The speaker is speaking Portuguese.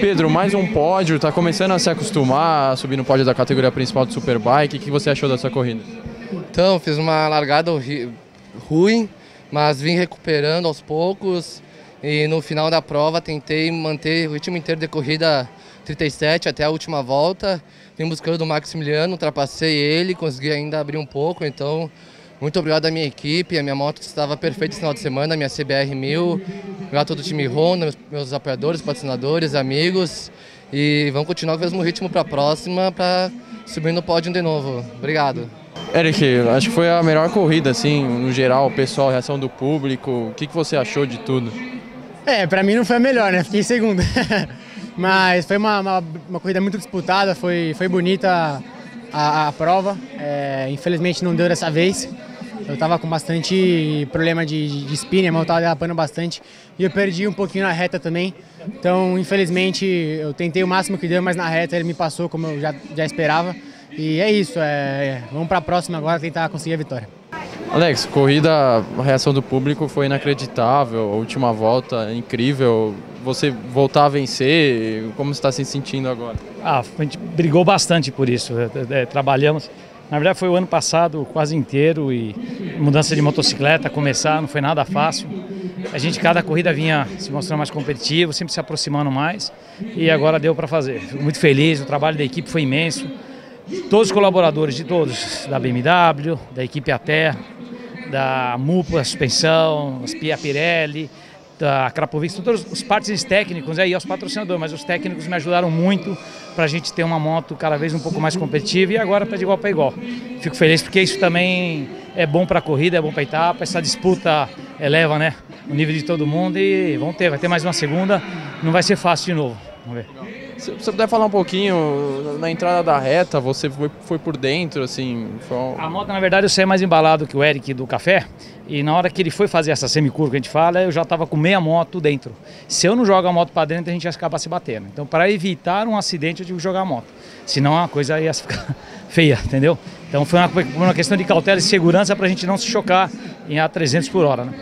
Pedro, mais um pódio, tá começando a se acostumar a subir no pódio da categoria principal do Superbike. O que você achou dessa corrida? Então, fiz uma largada ruim, mas vim recuperando aos poucos. E no final da prova tentei manter o ritmo inteiro de corrida 37 até a última volta. Vim buscando o Maximiliano, ultrapassei ele, consegui ainda abrir um pouco, então muito obrigado à minha equipe, a minha moto estava perfeita esse final de semana, a minha CBR 1000, obrigado a todo o time Honda, meus apoiadores, patrocinadores, amigos e vamos continuar com o mesmo ritmo para a próxima para subir no pódio de novo. Obrigado. Eric, acho que foi a melhor corrida, assim, no geral, pessoal, reação do público, o que, que você achou de tudo? É, para mim não foi a melhor, né? Fiquei em segundo. Mas foi uma, uma, uma, corrida muito disputada, foi, foi bonita a, a prova. É, infelizmente não deu dessa vez. Eu estava com bastante problema de, de spin, a mão estava derrapando bastante e eu perdi um pouquinho na reta também. Então, infelizmente, eu tentei o máximo que deu, mas na reta ele me passou como eu já, já esperava. E é isso, é, vamos para a próxima agora tentar conseguir a vitória. Alex, corrida, a reação do público foi inacreditável, a última volta incrível. Você voltar a vencer, como você está se sentindo agora? Ah, a gente brigou bastante por isso, é, é, trabalhamos na verdade foi o ano passado quase inteiro e mudança de motocicleta, começar, não foi nada fácil. A gente cada corrida vinha se mostrando mais competitivo, sempre se aproximando mais e agora deu para fazer. Fico muito feliz, o trabalho da equipe foi imenso. Todos os colaboradores de todos, da BMW, da equipe Até, da MUPA, a suspensão, a Pirelli, da Krapovic, todos os partes técnicos aí, os patrocinadores, mas os técnicos me ajudaram muito para a gente ter uma moto cada vez um pouco mais competitiva e agora para de igual para igual. Fico feliz porque isso também é bom para a corrida, é bom para a etapa, essa disputa eleva né, o nível de todo mundo e vamos ter, vai ter mais uma segunda, não vai ser fácil de novo. Vamos ver. Se você puder falar um pouquinho na entrada da reta, você foi, foi por dentro, assim. Foi... A moto, na verdade, eu saí mais embalado que o Eric do café. E na hora que ele foi fazer essa semicurva que a gente fala, eu já estava com meia moto dentro. Se eu não jogo a moto para dentro, a gente ia acabar se batendo. Então, para evitar um acidente, eu tive que jogar a moto. Senão a coisa ia ficar feia, entendeu? Então foi uma, uma questão de cautela e segurança para a gente não se chocar em A 300 por hora. Né?